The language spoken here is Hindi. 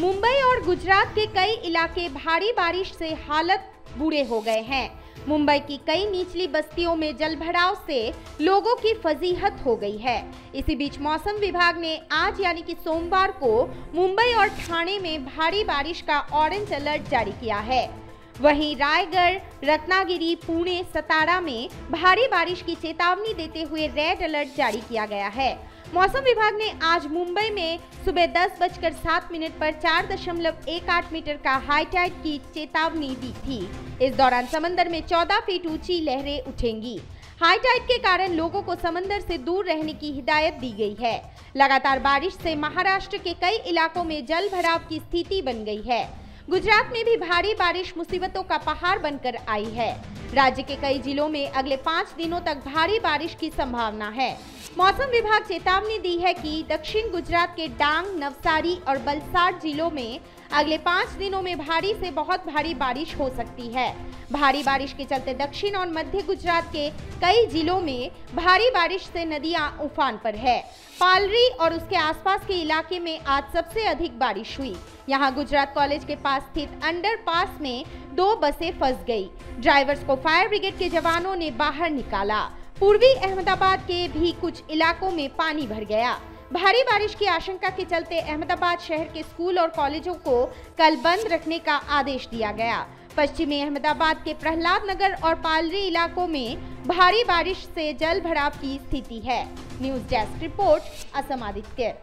मुंबई और गुजरात के कई इलाके भारी बारिश से हालत बुरे हो गए हैं। मुंबई की कई निचली बस्तियों में जल भराव से लोगों की फजीहत हो गई है। इसी बीच मौसम विभाग ने आज यानी कि सोमवार को मुंबई और ठाणे में भारी बारिश का ऑरेंज अलर्ट जारी किया है। वहीं रायगढ़, रत्नागिरी, पुणे, सतारा में भारी बारिश की चेतावनी देते हुए रेड अलर्ट जारी किया गया है। मौसम विभाग ने आज मुंबई में सुबह दस बजकर सात मिनट पर चार दशमलव एक आठ मीटर का हाई टाइड की चेतावनी दी थी। इस दौरान समंदर में चौदह फीट ऊँची लहरें उठेंगी। हाई टाइड के कारण लोगों को समंदर से दूर रहने की हिदायत दी गई है। लगातार बारिश से महाराष्ट्र के कई इलाकों में जल भराव की स्थिति बन गई है। गुजरात में भी भारी बारिश मुसीबतों का पहाड़ बनकर आई है। राज्य के कई जिलों में अगले पाँच दिनों तक भारी बारिश की संभावना है। मौसम विभाग चेतावनी दी है कि दक्षिण गुजरात के डांग, नवसारी और बलसाड जिलों में अगले पाँच दिनों में भारी से बहुत भारी बारिश हो सकती है। भारी बारिश के चलते दक्षिण और मध्य गुजरात के कई जिलों में भारी बारिश से नदियाँ उफान पर है। पालरी और उसके आसपास के इलाके में आज सबसे अधिक बारिश हुई। यहाँ गुजरात कॉलेज के पास स्थित अंडर पास में दो बसें फंस गई। ड्राइवर्स को फायर ब्रिगेड के जवानों ने बाहर निकाला। पूर्वी अहमदाबाद के भी कुछ इलाकों में पानी भर गया। भारी बारिश की आशंका के चलते अहमदाबाद शहर के स्कूल और कॉलेजों को कल बंद रखने का आदेश दिया गया। पश्चिमी अहमदाबाद के प्रहलाद नगर और पालरी इलाकों में भारी बारिश से जल भराव की स्थिति है। News desk report, Assam Aditya.